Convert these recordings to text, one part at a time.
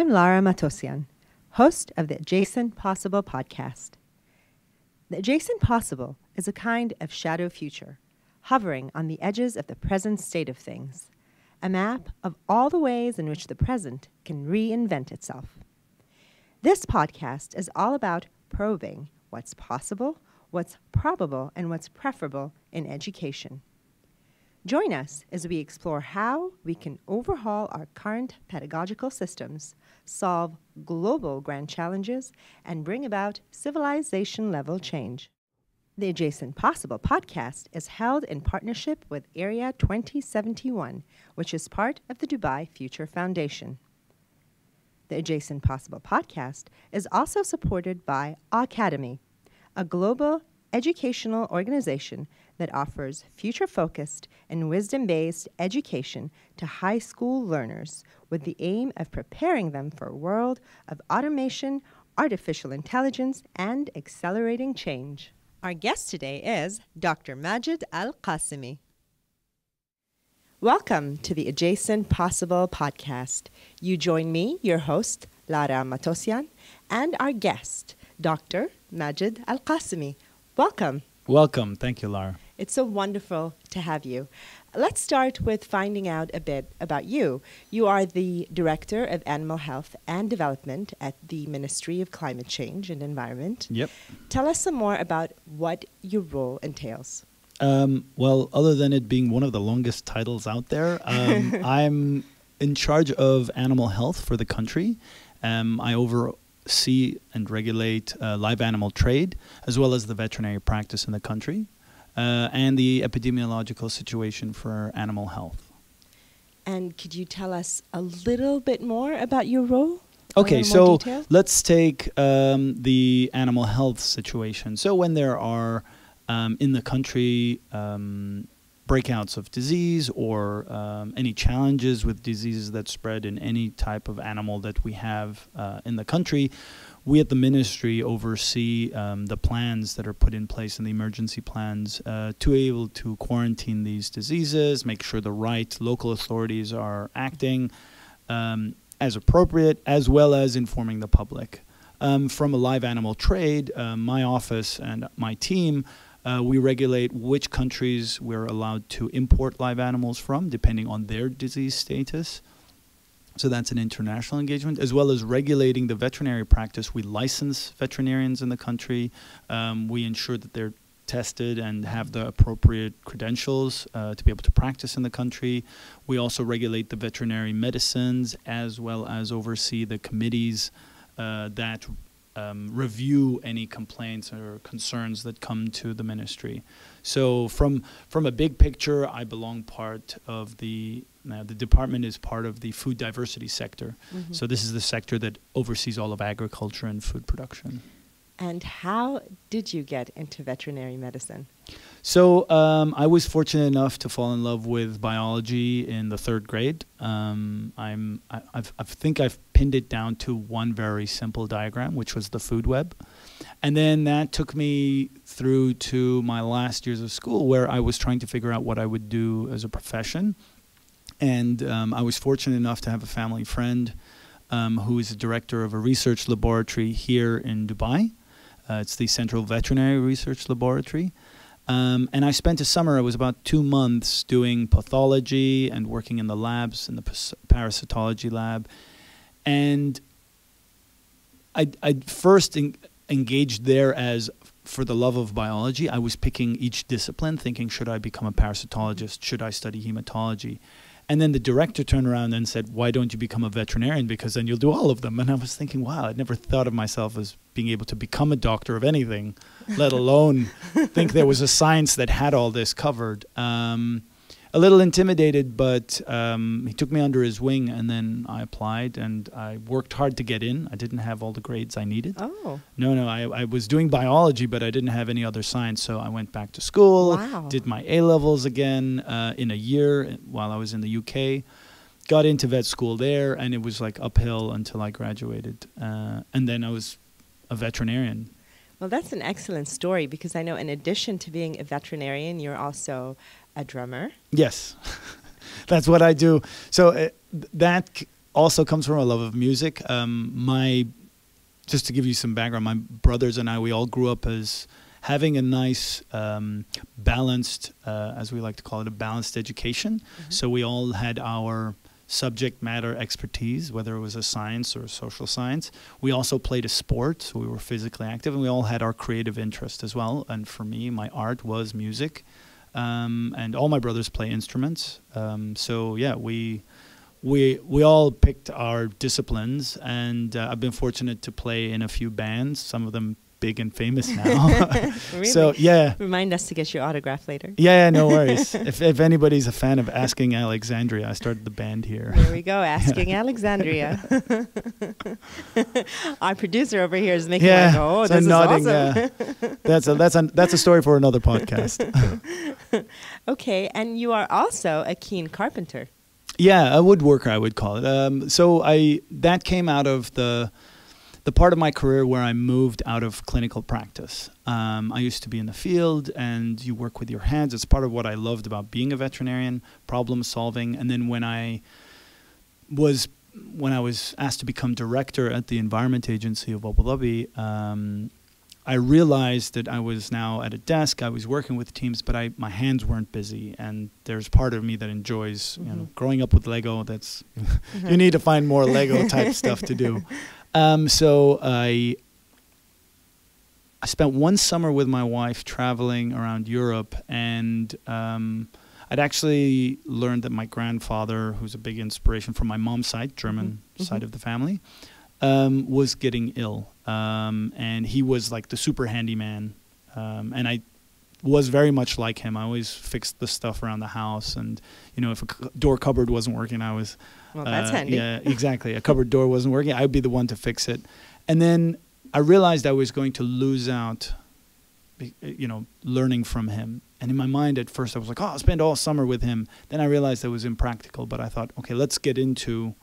I'm Lara Matosian, host of the Adjacent Possible podcast. The Adjacent Possible is a kind of shadow future, hovering on the edges of the present state of things, a map of all the ways in which the present can reinvent itself. This podcast is all about probing what's possible, what's probable, and what's preferable in education. Join us as we explore how we can overhaul our current pedagogical systems, solve global grand challenges, and bring about civilization level change. The Adjacent Possible podcast is held in partnership with Area 2071, which is part of the Dubai Future Foundation. The Adjacent Possible podcast is also supported by Awecademy, a global educational organization that offers future focused and wisdom based education to high school learners with the aim of preparing them for a world of automation, artificial intelligence, and accelerating change. Our guest today is Dr. Majid Al Qassimi. Welcome to the Adjacent Possible podcast. You join me, your host, Lara Matosian, and our guest, Dr. Majid Al Qassimi. Welcome. Welcome. Thank you, Lara. It's so wonderful to have you. Let's start with finding out a bit about you. You are the Director of Animal Health and Development at the Ministry of Climate Change and Environment. Yep. Tell us some more about what your role entails. Um, well, other than it being one of the longest titles out there, um, I'm in charge of animal health for the country. Um, I oversee and regulate uh, live animal trade as well as the veterinary practice in the country and the epidemiological situation for animal health. And could you tell us a little bit more about your role? Okay, so let's take um, the animal health situation. So when there are um, in the country um, breakouts of disease or um, any challenges with diseases that spread in any type of animal that we have uh, in the country, we at the ministry oversee um, the plans that are put in place in the emergency plans uh, to be able to quarantine these diseases, make sure the right local authorities are acting um, as appropriate, as well as informing the public. Um, from a live animal trade, uh, my office and my team, uh, we regulate which countries we're allowed to import live animals from, depending on their disease status. So that's an international engagement, as well as regulating the veterinary practice. We license veterinarians in the country. Um, we ensure that they're tested and have the appropriate credentials uh, to be able to practice in the country. We also regulate the veterinary medicines as well as oversee the committees uh, that um, review any complaints or concerns that come to the ministry. So from from a big picture, I belong part of the uh, the department is part of the food diversity sector. Mm-hmm. So this is the sector that oversees all of agriculture and food production. And how did you get into veterinary medicine? So um, I was fortunate enough to fall in love with biology in the third grade. Um, I'm I, I've, I think I've pinned it down to one very simple diagram, which was the food web, and then that took me through to my last years of school, where I was trying to figure out what I would do as a profession. And um, I was fortunate enough to have a family friend um, who is a director of a research laboratory here in Dubai. Uh, it's the Central Veterinary Research Laboratory. Um, and I spent a summer, it was about two months, doing pathology and working in the labs, in the parasitology lab. And I, I first en engaged there as for the love of biology. I was picking each discipline, thinking, should I become a parasitologist? Should I study hematology? And then the director turned around and said, Why don't you become a veterinarian? Because then you'll do all of them. And I was thinking, wow, I'd never thought of myself as being able to become a doctor of anything, let alone think there was a science that had all this covered. Um, a little intimidated, but um, he took me under his wing, and then I applied, and I worked hard to get in. I didn't have all the grades I needed. Oh. No, no, I, I was doing biology, but I didn't have any other science, so I went back to school, wow. did my A levels again uh, in a year while I was in the UK, got into vet school there, and it was like uphill until I graduated, uh, and then I was a veterinarian. Well, that's an excellent story because I know, in addition to being a veterinarian, you're also a drummer. Yes, that's what I do. So uh, that also comes from a love of music. Um, my just to give you some background, my brothers and I we all grew up as having a nice um, balanced, uh, as we like to call it, a balanced education. Mm-hmm. So we all had our subject matter expertise, whether it was a science or a social science. We also played a sport, so we were physically active, and we all had our creative interest as well. And for me, my art was music, um, and all my brothers play instruments. Um, so yeah, we we we all picked our disciplines, and uh, I've been fortunate to play in a few bands. Some of them big and famous now. really? So yeah. Remind us to get your autograph later. Yeah, yeah no worries. if if anybody's a fan of Asking Alexandria, I started the band here. There we go, Asking Alexandria. Our producer over here is making yeah, like, oh, so this nodding, is awesome. Uh, that's a that's a that's a story for another podcast. okay, and you are also a keen carpenter. Yeah, a woodworker, I would call it. Um, so I that came out of the the part of my career where I moved out of clinical practice. Um, I used to be in the field, and you work with your hands. It's part of what I loved about being a veterinarian, problem solving. And then when I was when I was asked to become director at the Environment Agency of Abu Dhabi, um, I realized that I was now at a desk. I was working with teams, but I my hands weren't busy. And there's part of me that enjoys, mm-hmm. you know, mm-hmm. growing up with Lego. That's you need to find more Lego type stuff to do. Um, so I I spent one summer with my wife traveling around Europe, and um, I'd actually learned that my grandfather, who's a big inspiration from my mom's side, German mm-hmm. side mm-hmm. of the family, um, was getting ill, um, and he was like the super handyman, um, and I was very much like him. I always fixed the stuff around the house, and you know, if a door cupboard wasn't working, I was well, that's uh, handy. Yeah, exactly. A cupboard door wasn't working. I'd be the one to fix it. And then I realized I was going to lose out, you know, learning from him. And in my mind, at first, I was like, oh, I'll spend all summer with him. Then I realized that was impractical. But I thought, okay, let's get into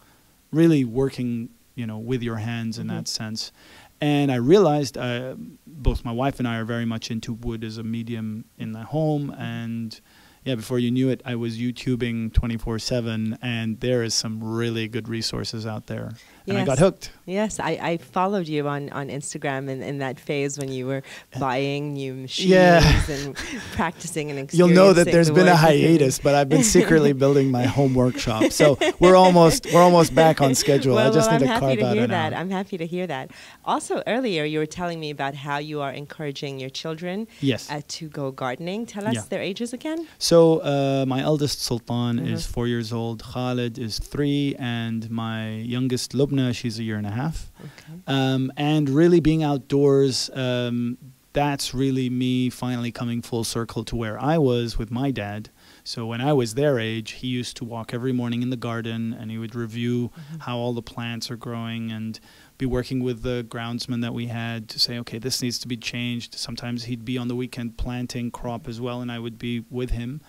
really working, you know, with your hands in mm-hmm. that sense. And I realized uh, both my wife and I are very much into wood as a medium in the home. And yeah, before you knew it, I was YouTubing 24 7, and there is some really good resources out there. And. I got hooked. Yes, I, I followed you on, on Instagram in, in that phase when you were buying new machines yeah. and practicing and You'll know that there's the been a hiatus, but I've been secretly building my home workshop. So we're almost we're almost back on schedule. Well, I just well, need I'm to carve to out hear that. hour. I'm happy to hear that. Also, earlier you were telling me about how you are encouraging your children yes. Uh, to go gardening. Tell us yeah. their ages again. So uh, my eldest Sultan mm-hmm. is four years old. Khalid is three, and my youngest Lubna, she's a year and a half. Okay. Um, and really being outdoors, um, that's really me finally coming full circle to where I was with my dad. So when I was their age, he used to walk every morning in the garden and he would review mm-hmm. how all the plants are growing and be working with the groundsman that we had to say, okay, this needs to be changed. Sometimes he'd be on the weekend planting crop as well, and I would be with him.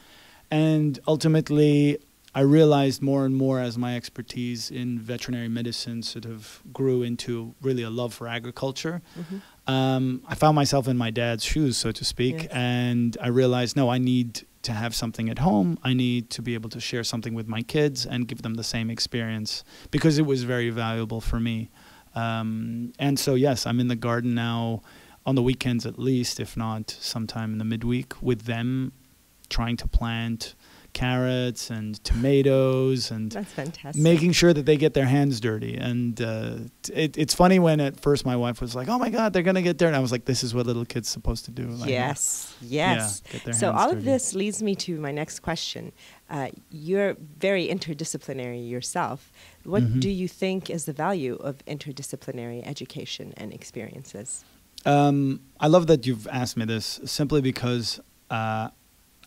And ultimately, I realized more and more as my expertise in veterinary medicine sort of grew into really a love for agriculture. Mm-hmm. Um, I found myself in my dad's shoes, so to speak, yes. and I realized no, I need to have something at home. I need to be able to share something with my kids and give them the same experience because it was very valuable for me. Um, and so, yes, I'm in the garden now on the weekends at least, if not sometime in the midweek with them, trying to plant carrots and tomatoes and that's fantastic. making sure that they get their hands dirty. And uh, it, it's funny when at first my wife was like, "Oh my God, they're gonna get dirty." And I was like, "This is what little kids supposed to do." Like, yes, yes. Yeah, so all dirty. of this leads me to my next question. Uh, you're very interdisciplinary yourself. What mm-hmm. do you think is the value of interdisciplinary education and experiences? Um, I love that you've asked me this simply because uh,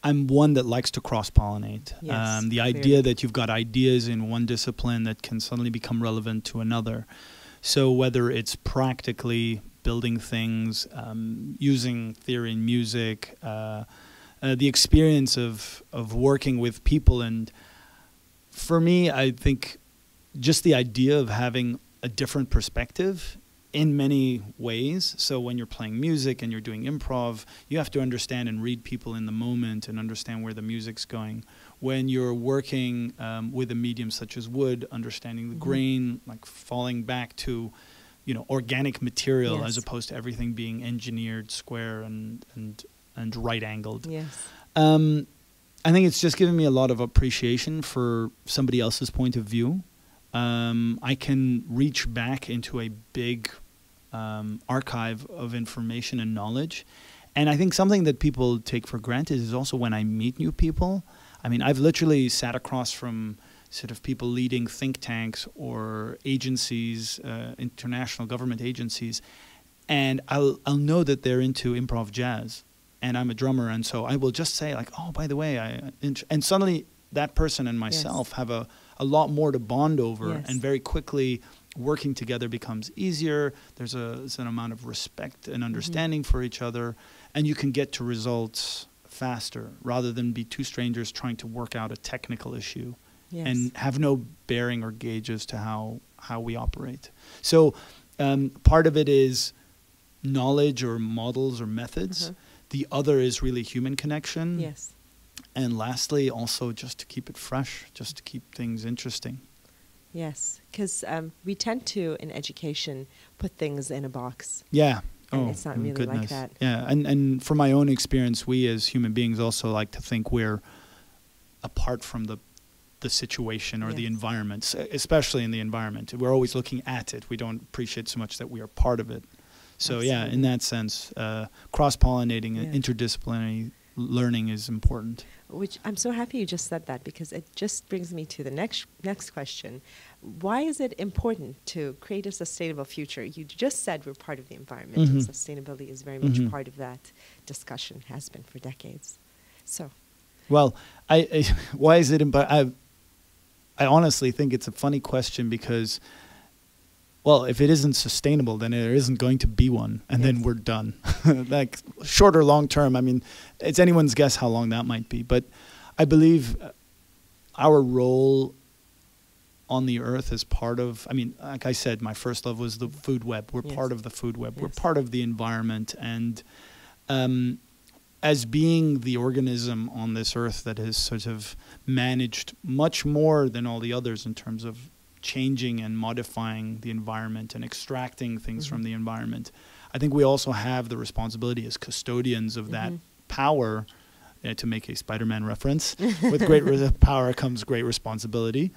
I'm one that likes to cross pollinate. Yes, um, the idea that you've got ideas in one discipline that can suddenly become relevant to another. So whether it's practically building things, um, using theory in music, uh, uh, the experience of of working with people, and for me, I think just the idea of having a different perspective in many ways. So when you're playing music and you're doing improv, you have to understand and read people in the moment and understand where the music's going. when you're working um, with a medium such as wood, understanding the mm-hmm. grain, like falling back to, you know, organic material yes. as opposed to everything being engineered, square and and and right angled. Yes. Um, I think it's just given me a lot of appreciation for somebody else's point of view. Um, I can reach back into a big um, archive of information and knowledge. And I think something that people take for granted is also when I meet new people, I mean, I've literally sat across from sort of people leading think tanks or agencies, uh, international government agencies, and I'll I'll know that they're into improv jazz, and I'm a drummer, and so I will just say like, oh, by the way, I and suddenly that person and myself yes. have a a lot more to bond over, yes. and very quickly working together becomes easier. There's a an amount of respect and mm-hmm. understanding mm-hmm. for each other, and you can get to results faster rather than be two strangers trying to work out a technical issue yes. and have no bearing or gauge as to how how we operate. So um, part of it is knowledge or models or methods. Uh-huh. The other is really human connection. Yes. And lastly, also just to keep it fresh, just to keep things interesting. Yes, because um, we tend to, in education, put things in a box. Yeah. And oh, it's not really goodness. like that. Yeah, and and from my own experience, we as human beings also like to think we're apart from the the situation or yes. the environment, especially in the environment. We're always looking at it. We don't appreciate so much that we are part of it. So Absolutely. yeah, in that sense, uh, cross pollinating and interdisciplinary learning is important. Which I'm so happy you just said that because it just brings me to the next next question. Why is it important to create a sustainable future? You just said we're part of the environment, mm-hmm. and sustainability is very much mm-hmm. part of that discussion. Has been for decades. So, well, I, I why is it? Imp- I I honestly think it's a funny question because well, if it isn't sustainable, then there isn't going to be one, and yes. then we're done. like short or long term, I mean, it's anyone's guess how long that might be. But I believe our role on the earth is part of. I mean, like I said, my first love was the food web. We're yes. part of the food web. Yes. We're part of the environment, and um, as being the organism on this earth that has sort of managed much more than all the others in terms of changing and modifying the environment and extracting things mm-hmm. from the environment. I think we also have the responsibility as custodians of mm-hmm. that power. Uh, to make a Spider-Man reference, with great re- power comes great responsibility.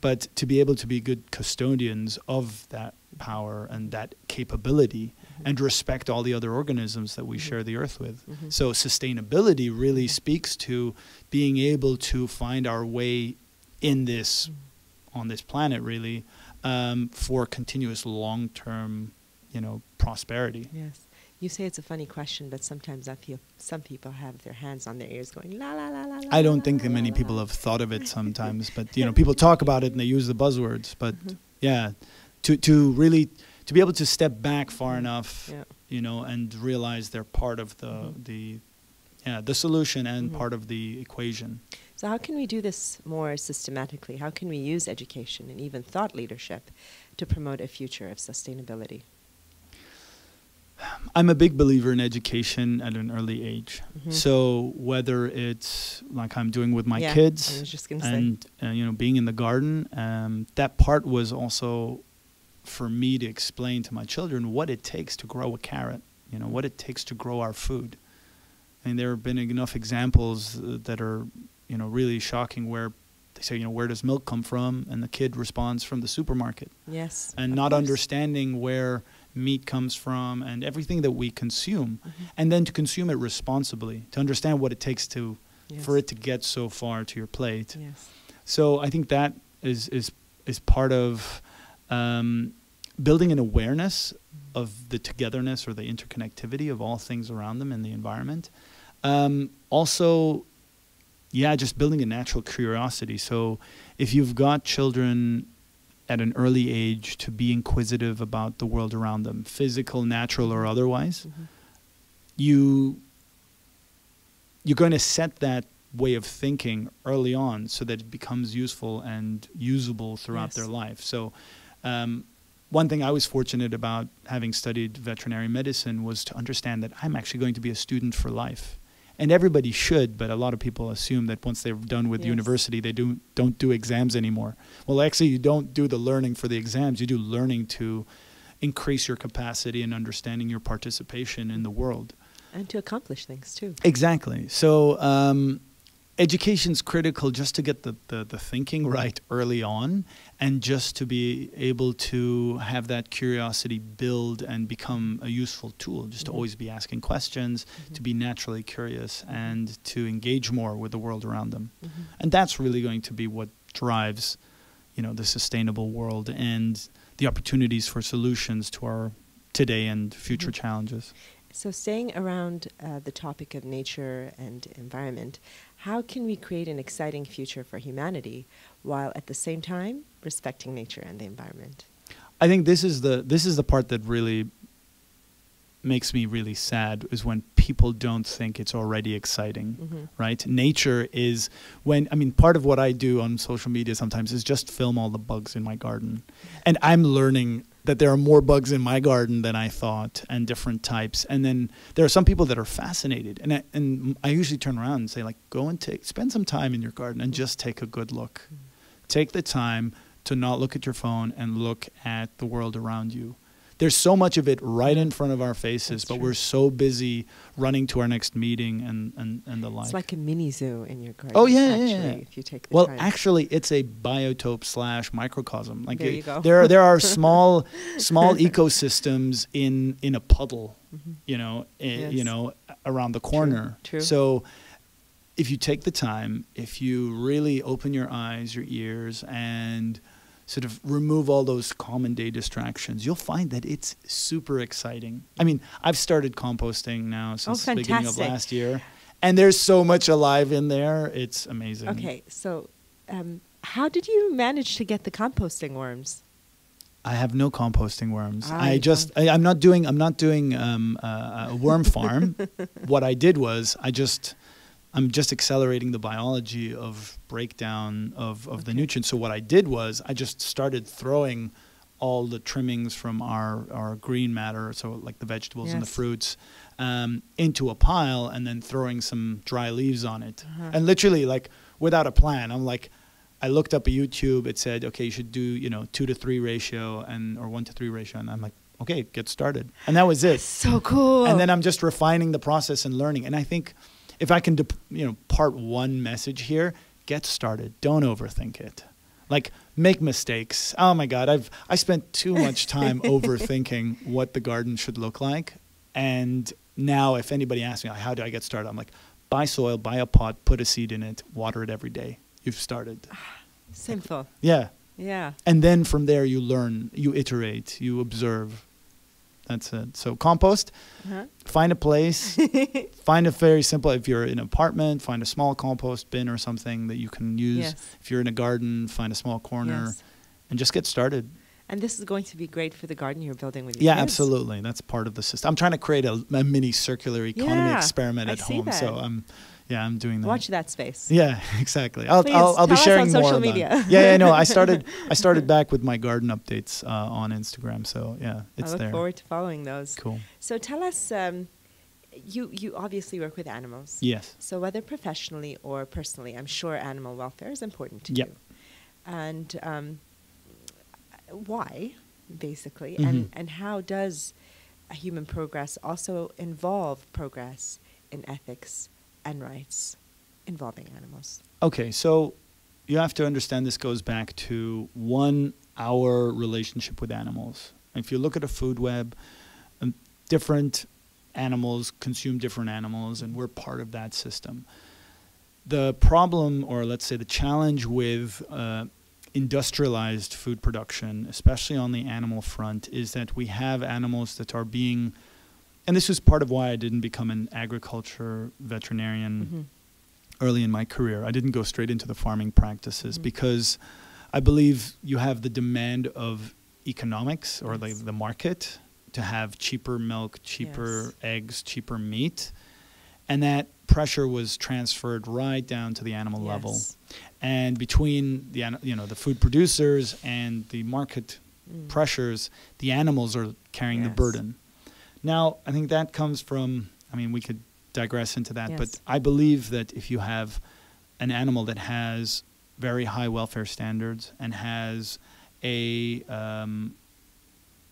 But to be able to be good custodians of that power and that capability, mm-hmm. and respect all the other organisms that we mm-hmm. share the earth with. Mm-hmm. So sustainability really speaks to being able to find our way in this mm-hmm on this planet really um, for continuous long term you know prosperity yes you say it's a funny question, but sometimes I feel some people have their hands on their ears going la la la la. I don't think that many people have thought of it sometimes, but you know, people talk about it and they use the buzzwords. But mm-hmm. yeah, to to really to be able to step back far mm-hmm. enough, yeah. you know, and realize they're part of the mm-hmm. the yeah the solution and mm-hmm. part of the equation. So, how can we do this more systematically? How can we use education and even thought leadership to promote a future of sustainability? I'm a big believer in education at an early age. Mm-hmm. So whether it's like I'm doing with my yeah, kids, and uh, you know, being in the garden, um, that part was also for me to explain to my children what it takes to grow a carrot. You know, what it takes to grow our food. And there have been enough examples uh, that are you know really shocking where they say you know where does milk come from and the kid responds from the supermarket yes and not course. understanding where meat comes from and everything that we consume mm-hmm. and then to consume it responsibly to understand what it takes to yes. for it to get so far to your plate yes. so i think that is is is part of um, building an awareness of the togetherness or the interconnectivity of all things around them in the environment um, also yeah, just building a natural curiosity. So if you've got children at an early age to be inquisitive about the world around them, physical, natural, or otherwise, mm-hmm. you you're going to set that way of thinking early on so that it becomes useful and usable throughout yes. their life. So um, one thing I was fortunate about having studied veterinary medicine was to understand that I'm actually going to be a student for life and everybody should but a lot of people assume that once they're done with Yes. university they do don't do exams anymore well actually you don't do the learning for the exams you do learning to increase your capacity and understanding your participation in the world And to accomplish things too. Exactly. So um, education's critical just to get the, the, the thinking right early on and just to be able to have that curiosity build and become a useful tool, just to Mhm. always be asking questions, to be naturally curious and to engage more with the world around them. Mhm. And that's really going to be what drives, you know, the sustainable world and the opportunities for solutions to our today and future Mhm. challenges. So, staying around uh, the topic of nature and environment, how can we create an exciting future for humanity while at the same time respecting nature and the environment? I think this is the this is the part that really makes me really sad is when people don't think it's already exciting Mhm. right nature is when i mean part of what i do on social media sometimes is just film all the bugs in my garden and i'm learning that there are more bugs in my garden than i thought and different types. And then there are some people that are fascinated. And I, and i usually turn around and say like go and take spend some time in your garden and just take a good look. Take the time to not look at your phone and look at the world around you. There's so much of it right in front of our faces, That's but true. we're so busy running to our next meeting and, and, and the like. It's like a mini zoo in your garden. Oh, yeah, yeah, actually, yeah. if you take the well, time. actually, it's a biotope slash microcosm. Like There it- you go. there, are, there are small, small ecosystems in in a puddle, Mhm. you know, eh, Yes. you know, around the corner. true. So, if you take the time, if you really open your eyes, your ears, and sort of remove all those common day distractions, you'll find that it's super exciting. I mean, I've started composting now since the beginning of Oh, last year, and there's so much alive in there. It's amazing. Okay, so um, how did you manage to get the composting worms? I have no composting worms. I I, just I, I'm not doing I'm not doing um, uh, a worm farm. what I did was I just I'm just accelerating the biology of breakdown of, of the nutrients. So what I did was I just started throwing all the trimmings from our, our green matter, so like the vegetables and the fruits, um, into a pile and then throwing some dry leaves on it. Uh-huh. And literally like without a plan, I'm like I looked up a YouTube. It said, okay, you should do you know two to three ratio and or one to three ratio, and I'm like, okay, get started, and that was it. So cool. And then I'm just refining the process and learning. And I think if I can, dep- you know, part one message here: get started. Don't overthink it. Like make mistakes. Oh my God, I've I spent too much time overthinking what the garden should look like, and now if anybody asks me how do I get started, I'm like, buy soil, buy a pot, put a seed in it, water it every day. You've started. Simple. Yeah. Yeah. And then from there you learn, you iterate, you observe. That's it. So compost, Uh-huh. find a place, find a very simple if you're in an apartment, find a small compost bin or something that you can use. Yes. If you're in a garden, find a small corner Yes. and just get started. And this is going to be great for the garden you're building with your Yeah, kids. absolutely. That's part of the system. I'm trying to create a, a mini circular economy Yeah, experiment I at see home. So. I'm yeah, I'm doing that. Watch that space. Yeah, exactly. I'll, Please I'll, I'll be tell us sharing on more social media. Yeah, yeah, no. I started I started back with my garden updates uh, on Instagram. So yeah, it's there. I look there. forward to following those. Cool. So tell us, um, you you obviously work with animals. Yes. So whether professionally or personally, I'm sure animal welfare is important to Yep. you. And um, why, basically, Mhm. and and how does human progress also involve progress in ethics and rights involving animals? Okay, so you have to understand this goes back to one our relationship with animals. If you look at a food web, um, different animals consume different animals, and we're part of that system. The problem, or let's say the challenge with uh, industrialized food production, especially on the animal front, is that we have animals that are being, and this was part of why I didn't become an agriculture veterinarian Mhm. early in my career. I didn't go straight into the farming practices Mhm. because I believe you have the demand of economics or Yes. like the market to have cheaper milk, cheaper Yes. eggs, cheaper meat. And that pressure was transferred right down to the animal level. And between the you know the food producers and the market Mm. pressures, the animals are carrying the burden. Now, I think that comes from, I mean, we could digress into that. Yes. But I believe that if you have an animal that has very high welfare standards and has a um,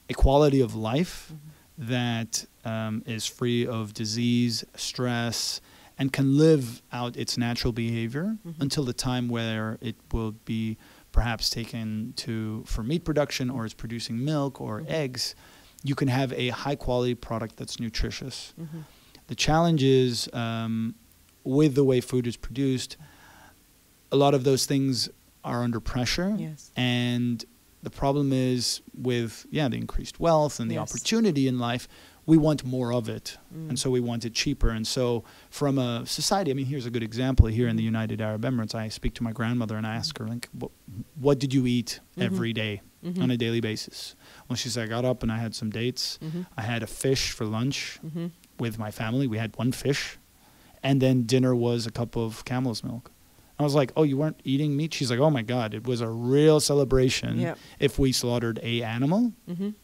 a quality of life Mm-hmm. that um, is free of disease, stress, and can live out its natural behavior Mhm. until the time where it will be perhaps taken to for meat production or is producing milk or Mhm. eggs, you can have a high quality product that's nutritious. Mhm. The challenge is um, with the way food is produced, a lot of those things are under pressure. Yes. And the problem is with yeah the increased wealth and the Yes. opportunity in life, we want more of it, Mm. and so we want it cheaper. And so from a society, I mean, here's a good example. Here in the United Arab Emirates, I speak to my grandmother and I ask her like, "What, what did you eat Mhm. every day Mhm. on a daily basis?" Well, she said, "I got up and I had some dates. Mhm. I had a fish for lunch." Mhm. with my family. We had one fish, and then dinner was a cup of camel's milk. I was like, "Oh, you weren't eating meat?" She's like, "Oh my God, it was a real celebration Yep. if we slaughtered a animal Mhm.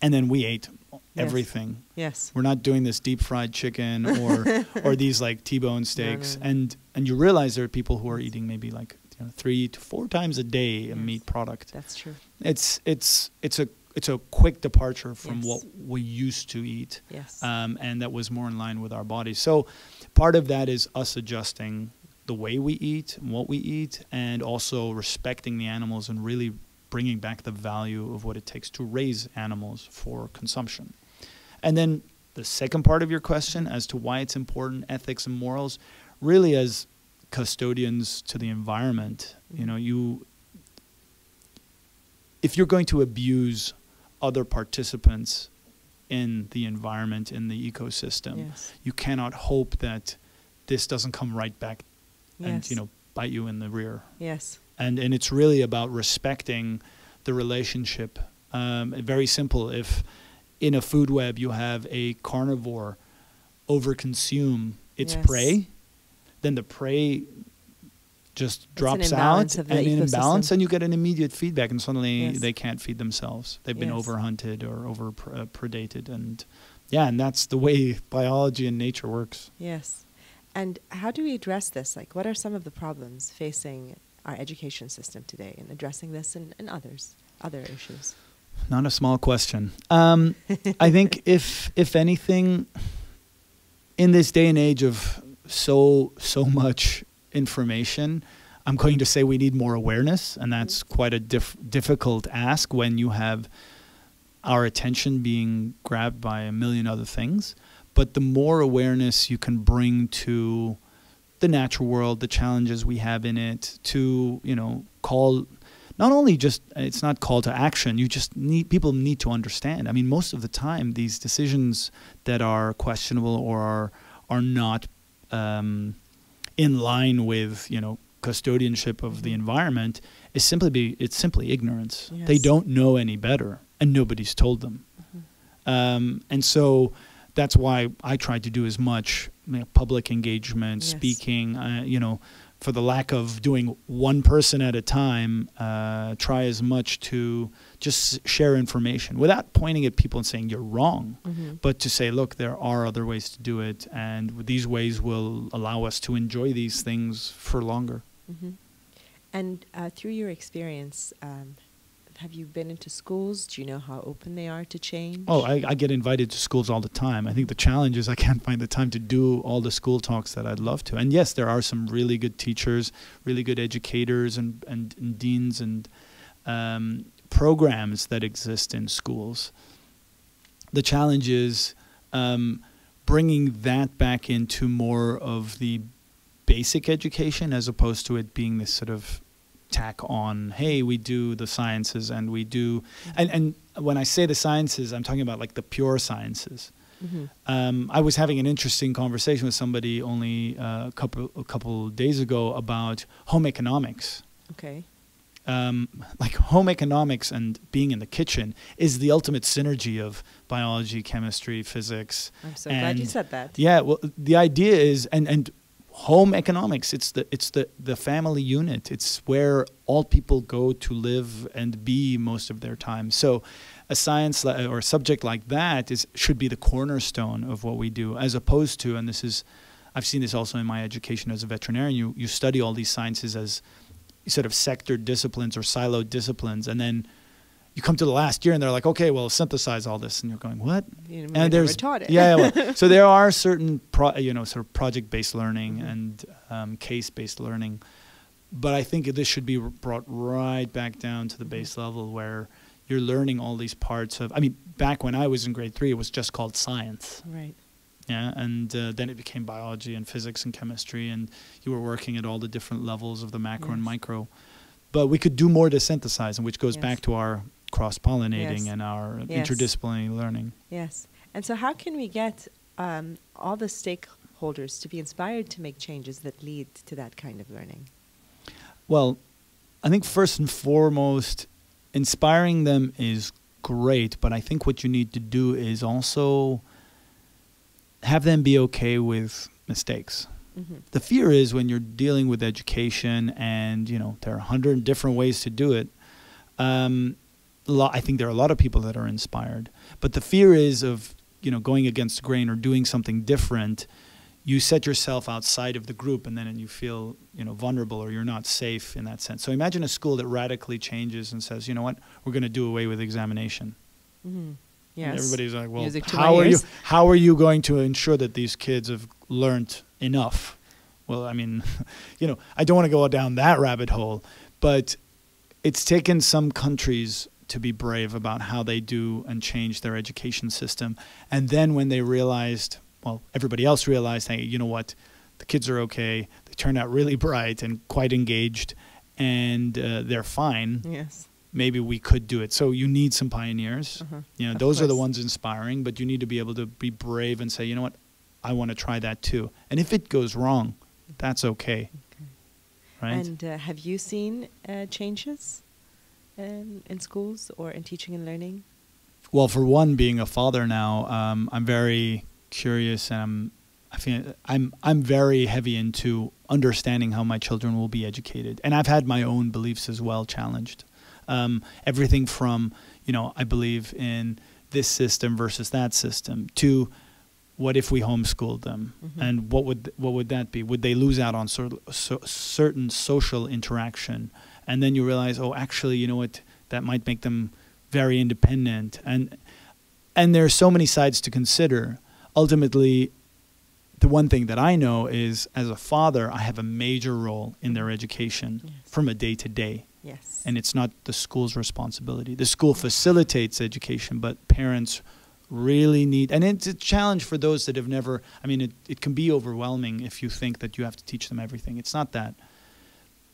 and then we ate everything. Yes. We're not doing this deep fried chicken or or these like T-bone steaks." no, no. And and you realize there are people who are eating maybe like you know three to four times a day a Yes. meat product. That's true. It's it's it's a it's a quick departure from Yes. what we used to eat Yes. um, and that was more in line with our bodies. So, part of that is us adjusting the way we eat, and what we eat, and also respecting the animals and really bringing back the value of what it takes to raise animals for consumption. And then the second part of your question as to why it's important, ethics and morals, really as custodians to the environment, you know, you if you're going to abuse other participants in the environment, in the ecosystem, yes. you cannot hope that this doesn't come right back and you know bite you in the rear. Yes. And and it's really about respecting the relationship. Um, very simple. If in a food web you have a carnivore overconsume its Yes. prey, then the prey just an drops imbalance out and in imbalance and you get an immediate feedback and suddenly Yes. they can't feed themselves they've been Yes. overhunted or over uh, predated and yeah and that's the way biology and nature works Yes. And how do we address this? Like, what are some of the problems facing our education system today in addressing this and, and others, other issues? Not a small question. Um, I think if if anything, in this day and age of so so much information, I'm going to say we need more awareness, and that's quite a diff- difficult ask when you have our attention being grabbed by a million other things. But the more awareness you can bring to the natural world, the challenges we have in it, to you know call not only just it's not call to action you just need people need to understand i mean most of the time these decisions that are questionable or are are not um, in line with you know custodianship of the Mhm. environment is simply be it's simply ignorance they don't know any better and nobody's told them Mhm. um, and so that's why I try to do as much you know, public engagement, Yes. speaking. Uh, you know, for the lack of doing one person at a time, uh, try as much to just share information without pointing at people and saying you're wrong, Mhm. but to say, look, there are other ways to do it, and these ways will allow us to enjoy these things for longer. Mhm. And uh, through your experience, um, have you been into schools? Do you know how open they are to change? Oh, I, I get invited to schools all the time. I think the challenge is I can't find the time to do all the school talks that I'd love to. And yes, there are some really good teachers, really good educators, and, and, and deans and um, programs that exist in schools. The challenge is um, bringing that back into more of the basic education as opposed to it being this sort of tack on hey we do the sciences and we do and and when i say the sciences i'm talking about like the pure sciences Mhm. um, I was having an interesting conversation with somebody only uh, a couple a couple days ago about home economics. Okay. Um, like home economics and being in the kitchen is the ultimate synergy of biology, chemistry, physics. I'm so glad you said that. Yeah, well, the idea is, and and home economics. It's the it's the the family unit. It's where all people go to live and be most of their time. So, a science li- or a subject like that is should be the cornerstone of what we do, as opposed to, and this is, I've seen this also in my education as a veterinarian. You you study all these sciences as sort of sector disciplines or siloed disciplines, and then you come to the last year and they're like, okay, well, synthesize all this, and you're going, what? You and there's taught it. yeah, well, so there are certain pro, you know sort of project based learning Mhm. and um, case based learning, but I think this should be brought right back down to the Mhm. base level where you're learning all these parts of. I mean, back when I was in grade three, it was just called science. Right. Yeah, and uh, then it became biology and physics and chemistry, and you were working at all the different levels of the macro and micro. But we could do more to synthesize, and which goes Yes. back to our cross pollinating Yes. and our Yes. interdisciplinary learning. Yes. And so, how can we get um, all the stakeholders to be inspired to make changes that lead to that kind of learning? Well, I think first and foremost, inspiring them is great, but I think what you need to do is also have them be okay with mistakes. Mm-hmm. The fear is when you're dealing with education and, you know, there are a hundred different ways to do it. Um, a lot, I think there are a lot of people that are inspired, but the fear is of, you know, going against the grain or doing something different. You set yourself outside of the group and then you feel, you know, vulnerable or you're not safe in that sense. So imagine a school that radically changes and says, you know what, we're going to do away with examination. Mm-hmm. And Yes. everybody's like, well, Music how are you? How are you going to ensure that these kids have learned enough? Well, I mean, you know, I don't want to go down that rabbit hole, but it's taken some countries to be brave about how they do and change their education system, and then when they realized, well, everybody else realized, hey, you know what, the kids are okay. They turned out really bright and quite engaged, and uh, they're fine Yes. Maybe we could do it. So you need some pioneers. Uh-huh. You know, Of those are the ones inspiring, but you need to be able to be brave and say, you know what, I want to try that too. And if it goes wrong, that's okay. Okay. Right? And uh, have you seen uh, changes in, in schools or in teaching and learning? well, for one, being a father now, um, I'm very curious and I'm, I feel I'm, I'm very heavy into understanding how my children will be educated. And I've had my own beliefs as well challenged. Um, everything from, you know, I believe in this system versus that system to what if we homeschooled them? Mhm. and what would what would that be? Would they lose out on cer- so, certain social interaction? And then you realize oh actually you know what? That might make them very independent. And and there are so many sides to consider. Ultimately the one thing that I know is as a father I have a major role in their education Yes. from a day to day Yes. and it's not the school's responsibility. The school facilitates education, but parents really need, and it's a challenge for those that have never, I mean, it, it can be overwhelming if you think that you have to teach them everything. It's not that.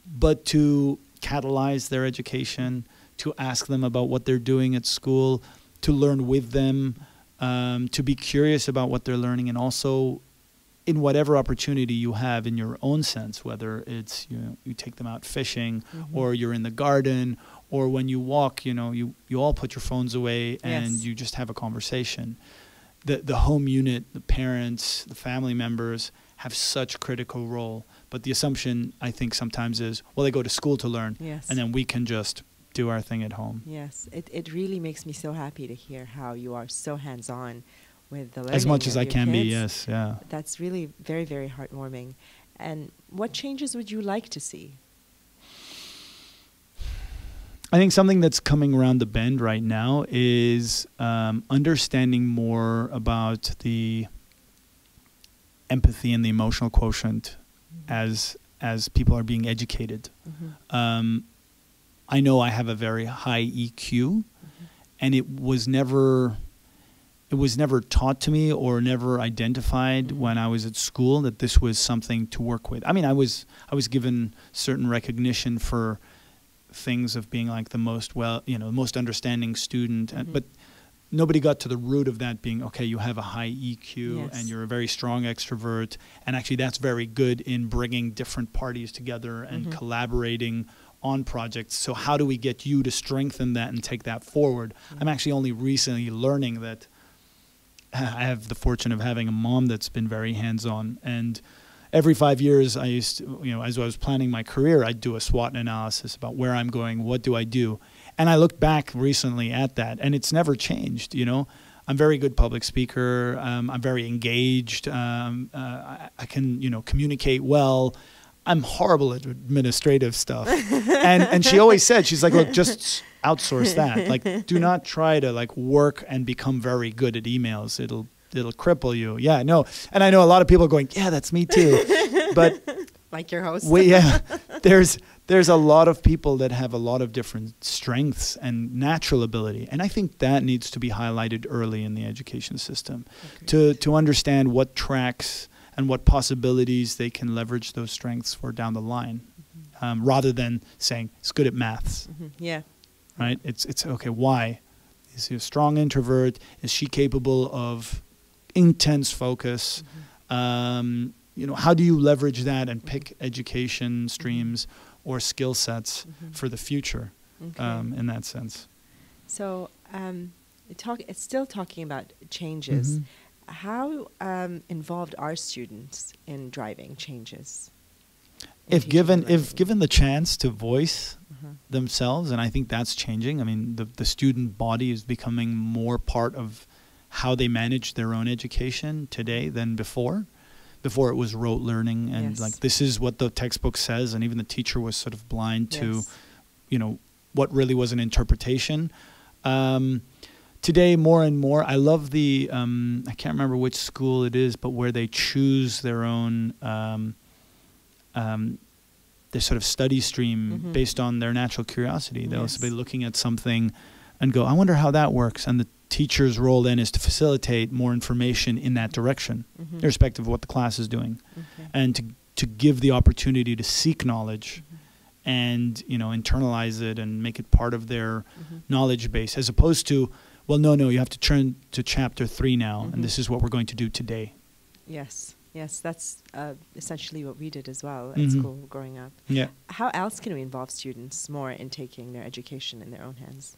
But to catalyze their education, to ask them about what they're doing at school, to learn with them, um, to be curious about what they're learning, and also in whatever opportunity you have in your own sense, whether it's you know, you take them out fishing Mhm. or you're in the garden or when you walk, you know, you, you all put your phones away and Yes. you just have a conversation. The the home unit, the parents, the family members have such critical role. But the assumption I think sometimes is, well, they go to school to learn Yes. and then we can just do our thing at home. Yes, it, it really makes me so happy to hear how you are so hands on with the. As much as I can be, yes, yeah. That's really very, very heartwarming. And what changes would you like to see? I think something that's coming around the bend right now is um, understanding more about the empathy and the emotional quotient as as people are being educated. Mhm. Um, I know I have a very high EQ, Mhm. and it was never it was never taught to me or never identified when I was at school that this was something to work with. I mean, I was I was given certain recognition for things of being like the most well, you know, the most understanding student, and, Mhm. but nobody got to the root of that being okay. You have a high EQ Yes. and you're a very strong extrovert, and actually that's very good in bringing different parties together and Mhm. collaborating on projects. So how do we get you to strengthen that and take that forward? I'm Mhm. actually only recently learning that I have the fortune of having a mom that's been very hands-on and every five years, I used to, you know, as I was planning my career, I'd do a SWOT analysis about where I'm going, what do I do, and I looked back recently at that, and it's never changed. You know, I'm very good public speaker. Um, I'm very engaged. Um, uh, I, I, can, you know, communicate well. I'm horrible at administrative stuff, and and she always said she's like, look, just outsource that. Like, do not try to like work and become very good at emails. It'll it'll cripple you. Yeah, no. And I know a lot of people are going, yeah, that's me too. But like your host. we, yeah, there's there's a lot of people that have a lot of different strengths and natural ability, and I think that needs to be highlighted early in the education system Agreed. to to understand what tracks and what possibilities they can leverage those strengths for down the line, mm-hmm. um, rather than saying it's good at maths. Mm-hmm. Yeah. Right. It's it's okay. Why? Is he a strong introvert? Is she capable of intense focus? Mm-hmm. Um, you know, how do you leverage that and pick mm-hmm. education streams or skill sets mm-hmm. for the future? Okay. Um, in that sense. So, um, talk. It's still talking about changes. Mm-hmm how um, involved are students in driving changes? If given if given the chance to voice uh-huh. themselves, and I think that's changing. I mean, the the student body is becoming more part of how they manage their own education today than before. Before it was rote learning and yes. like this is what the textbook says, and even the teacher was sort of blind yes. to, you know, what really was an interpretation. Um, today more and more i love the um, i can't remember which school it is but where they choose their own um, um, their sort of study stream mm-hmm. based on their natural curiosity they'll yes. be looking at something and go i wonder how that works and the teacher's role then is to facilitate more information in that direction mm-hmm. irrespective of what the class is doing okay. and to, to give the opportunity to seek knowledge mm-hmm and you know internalize it and make it part of their mm-hmm. knowledge base as opposed to well, no, no, you have to turn to chapter three now, mm-hmm. and this is what we're going to do today. Yes, yes, that's uh, essentially what we did as well at mm-hmm. school growing up. Yeah. How else can we involve students more in taking their education in their own hands?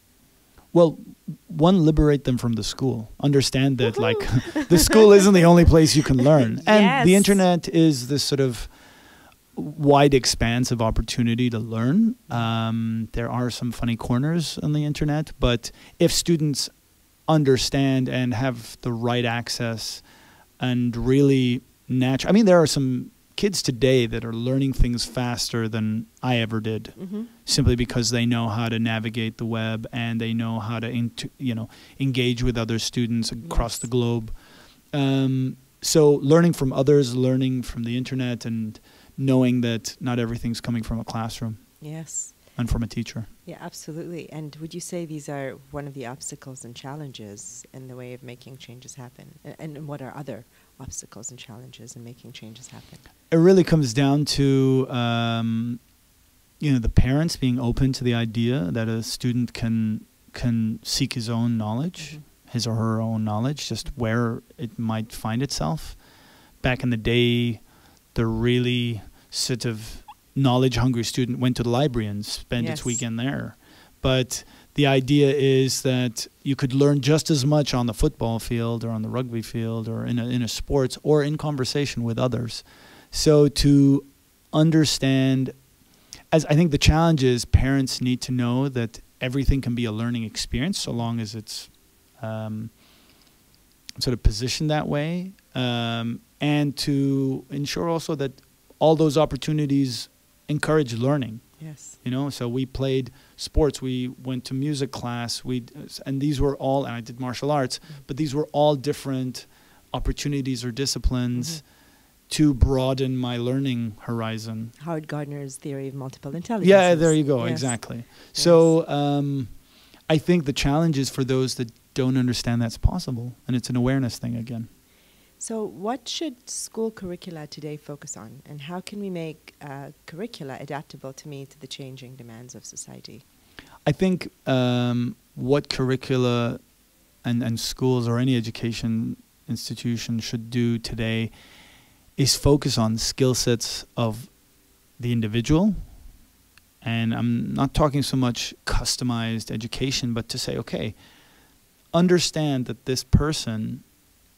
Well, one, liberate them from the school. Understand that, like, the school isn't the only place you can learn, and yes. the internet is this sort of wide expanse of opportunity to learn. Um, there are some funny corners on the internet, but if students understand and have the right access and really natural, I mean, there are some kids today that are learning things faster than I ever did, mm-hmm. simply because they know how to navigate the web and they know how to, you know, engage with other students across yes. the globe. Um, so learning from others, learning from the internet, and knowing that not everything's coming from a classroom. Yes. And from a teacher. Yeah, absolutely. And would you say these are one of the obstacles and challenges in the way of making changes happen? And, and what are other obstacles and challenges and making changes happen? It really comes down to um, you know the parents being open to the idea that a student can can seek his own knowledge, mm-hmm. his or her own knowledge, just where it might find itself. Back in the day, the really sort of knowledge hungry student went to the library and spent yes. its weekend there. But the idea is that you could learn just as much on the football field or on the rugby field or in a, in a sports or in conversation with others. So to understand, as I think the challenge is, parents need to know that everything can be a learning experience so long as it's um, sort of positioned that way. Um, and to ensure also that all those opportunities encourage learning. Yes. You know, so we played sports, we went to music class, we and these were all and I did martial arts, mm-hmm. but these were all different opportunities or disciplines mm-hmm. to broaden my learning horizon. Howard Gardner's theory of multiple intelligence. Yeah, there you go, yes. exactly. Yes. So um, I think the challenge is for those that don't understand that's possible, and it's an awareness thing again. So, what should school curricula today focus on, and how can we make uh, curricula adaptable to meet the changing demands of society? I think um, what curricula and, and schools or any education institution should do today is focus on skill sets of the individual. And I'm not talking so much customized education, but to say, okay, understand that this person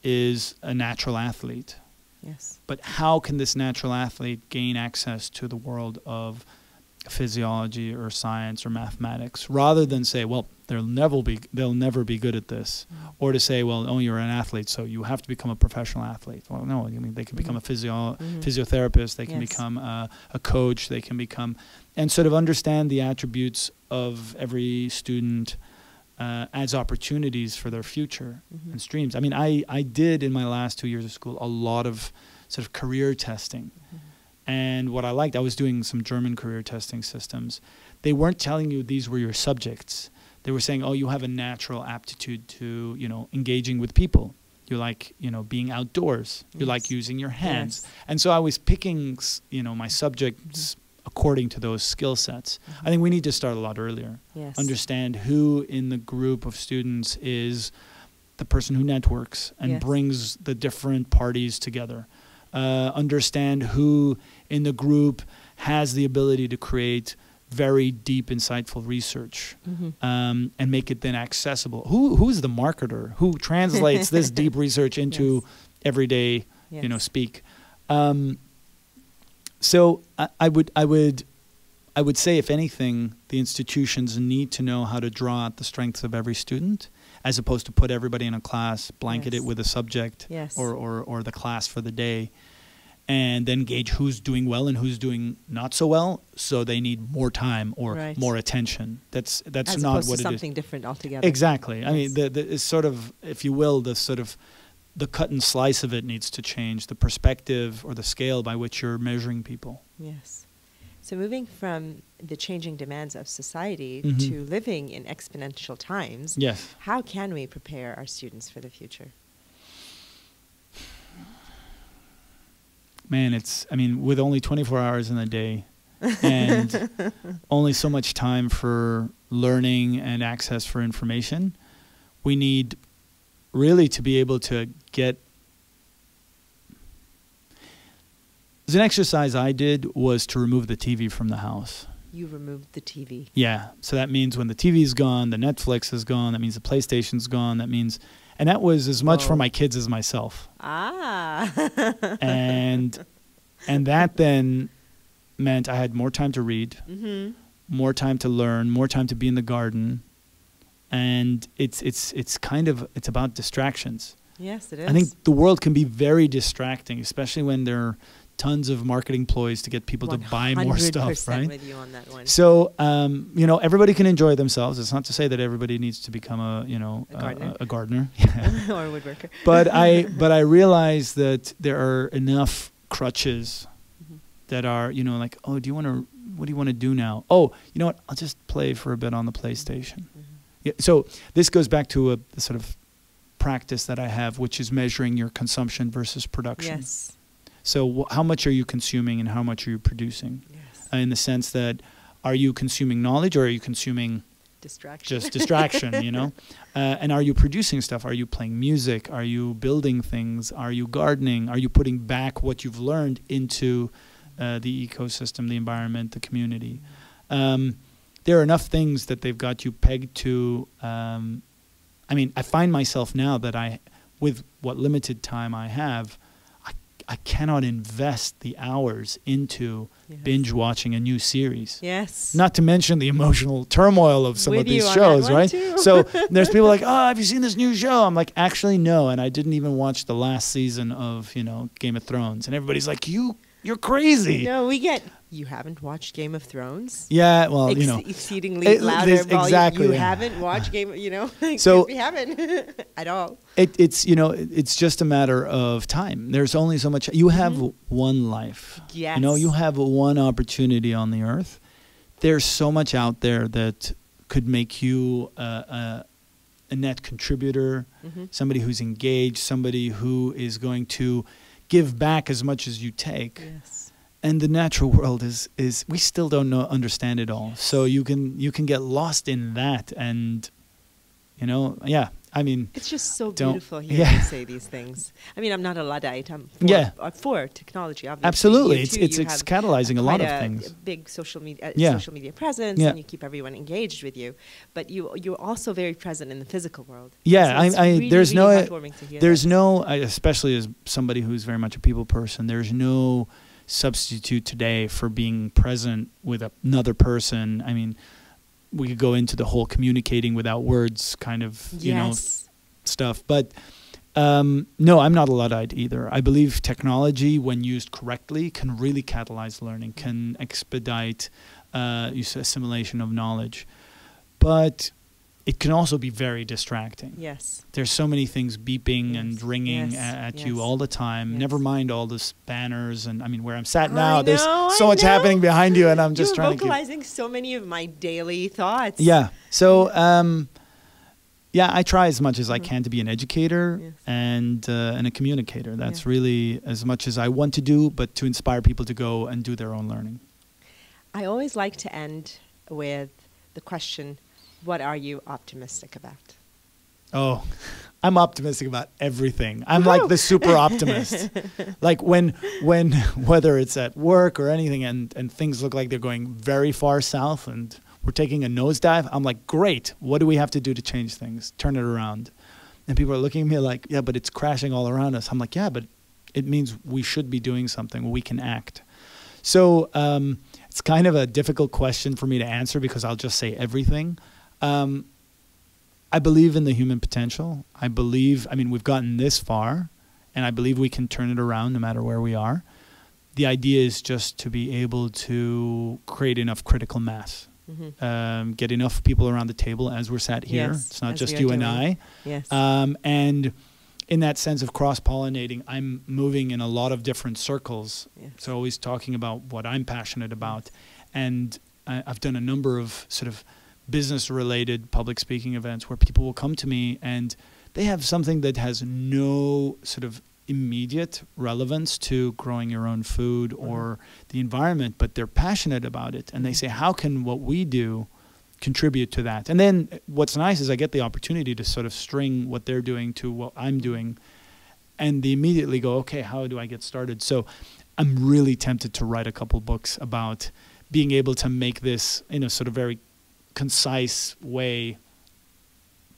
is a natural athlete. Yes. But how can this natural athlete gain access to the world of physiology or science or mathematics rather than say, well, they'll never be they'll never be good at this, Mm-hmm. or to say, well, oh, you're an athlete, so you have to become a professional athlete. Well, no, I mean they can become a physio Mhm. physiotherapist, they can Yes. become a, a coach, they can become, and sort of understand the attributes of every student. Uh, as opportunities for their future Mhm. and streams. I mean, I, I did in my last two years of school a lot of sort of career testing. Mm-hmm. And what I liked, I was doing some German career testing systems. They weren't telling you these were your subjects. They were saying, oh, you have a natural aptitude to, you know, engaging with people. You like, you know, being outdoors. You like using your hands. Yes. And so I was picking, you know, my subjects according to those skill sets. I think we need to start a lot earlier. Yes. Understand who in the group of students is the person who networks and Yes. brings the different parties together. Uh, understand who in the group has the ability to create very deep, insightful research Mhm. um, and make it then accessible. Who who's the marketer who translates this deep research into Yes. everyday, you know, speak? Um, so I, I would I would I would say, if anything, the institutions need to know how to draw out the strengths of every student, as opposed to put everybody in a class, blanket Yes. it with a subject Yes. or, or, or the class for the day, and then gauge who's doing well and who's doing not so well. So they need more time or Right. more attention. That's that's As not what it is. something different altogether. Exactly. I mean, the, the it's sort of, if you will, the sort of the cut and slice of it needs to change. The perspective or the scale by which you're measuring people. Yes. So moving from the changing demands of society Mhm. to living in exponential times, Yes. how can we prepare our students for the future? Man, it's. I mean, with only 24 hours in a day, and only so much time for learning and access for information, we need really to be able to get There's an exercise I did was to remove the TV from the house. You removed the TV. Yeah. So that means when the TV's gone, the Netflix is gone, that means the PlayStation's gone, that means and that was as much for my kids as myself. Ah. And and that then meant I had more time to read, mm-hmm. more time to learn, more time to be in the garden. And it's it's it's kind of it's about distractions. Yes, it is. I think the world can be very distracting, especially when there are tons of marketing ploys to get people to buy more stuff, right? with you on that one. So, um, you know, everybody can enjoy themselves. It's not to say that everybody needs to become a, you know, A gardener. a, a gardener. or a woodworker. but I, but I realize that there are enough crutches Mhm. that are, you know, like, oh, do you want to, what do you want to do now? Oh, you know what? I'll just play for a bit on the PlayStation. So this goes back to a, sort of practice that I have, which is measuring your consumption versus production. Yes. So, how much are you consuming and how much are you producing? Yes. Uh, in the sense that, are you consuming knowledge or are you consuming Distraction. just distraction? you know, uh, and are you producing stuff? Are you playing music? Are you building things? Are you gardening? Are you putting back what you've learned into uh, the ecosystem, the environment, the community? Um, there are enough things that they've got you pegged to. Um, I mean, I find myself now that I, with what limited time I have, I, I cannot invest the hours into Yes. binge watching a new series. Yes. Not to mention the emotional turmoil of some With of these shows, right? So there's people like, oh, have you seen this new show? I'm like, actually, no, and I didn't even watch the last season of you know Game of Thrones, and everybody's like, you, you're crazy. No, we get. You haven't watched Game of Thrones. Yeah, well, Ex- you know, exceedingly it- louder this- volume. exactly. You haven't watched Game. You know. So- we haven't at all. it, it's you know, it- it's just a matter of time. There's only so much. You have Mhm. one life. Yes. You know, you have one opportunity on the earth. There's so much out there that could make you a, a, a net contributor, Mhm. somebody who's engaged, somebody who is going to give back as much as you take. Yes. And the natural world is is we still don't know understand it all. So you can you can get lost in that and you know, yeah, I mean, it's just so beautiful hearing yeah. you say these things. I mean, I'm not a luddite. I'm for, Yeah. uh, for technology. Obviously, absolutely, You it's too, it's, it's catalyzing a lot of a things. Big social media, uh, Yeah. social media presence, Yeah. and you keep everyone engaged with you. But you you're also very present in the physical world. Yeah, So I, I really, there's really no to there's this. no I, especially as somebody who's very much a people person. There's no substitute today for being present with a- another person. I mean, we could go into the whole communicating without words kind of you know stuff. But um, no, I'm not a Luddite either. I believe technology, when used correctly, can really catalyze learning, can expedite uh, assimilation of knowledge. But it can also be very distracting. Yes. There's so many things beeping and ringing yes, at yes, you all the time. yes. Never mind all this banners and I mean where I'm sat now. there's so I much know. happening behind you, and I'm just You're trying to. Keep, vocalizing so many of my daily thoughts. yeah. So, um, yeah, I try as much as I Mhm. can to be an educator Yes. and uh, and a communicator. That's Yeah. really as much as I want to do, but to inspire people to go and do their own learning. I always like to end with the question, "What are you optimistic about?" Oh, I'm optimistic about everything. I'm like the super optimist. like when when whether it's at work or anything and and things look like they're going very far south and we're taking a nosedive, I'm like, "Great. What do we have to do to change things? Turn it around." And people are looking at me like, "Yeah, but it's crashing all around us." I'm like, "Yeah, but it means we should be doing something. We can act." So, um, it's kind of a difficult question for me to answer because I'll just say everything. Um, I believe in the human potential. I believe, I mean, we've gotten this far, and I believe we can turn it around no matter where we are. The idea is just to be able to create enough critical mass, Mhm. um, get enough people around the table as we're sat here. Yes, it's not just you and. I. Yes. Um, and in that sense of cross pollinating, I'm moving in a lot of different circles. Yes. So always talking about what I'm passionate about, and I, I've done a number of sort of business related public speaking events where people will come to me and they have something that has no sort of immediate relevance to growing your own food or the environment, but they're passionate about it, and they say, "How can what we do?" contribute to that. And then uh, what's nice is I get the opportunity to sort of string what they're doing to what I'm doing and they immediately go, okay, how do I get started? So I'm really tempted to write a couple books about being able to make this in a sort of very concise way,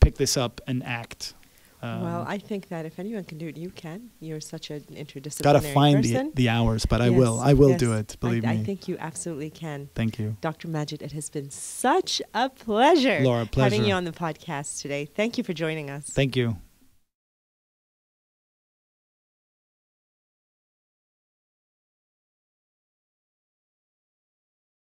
pick this up and act. Um, well, I think that if anyone can do it, you can. You're such an interdisciplinary gotta find the, person. the hours, but I will. I will yes. do it. Believe I, me. I think you absolutely can. Thank you. Dr. Majid, it has been such a pleasure Laura, pleasure having you on the podcast today. Thank you for joining us. Thank you.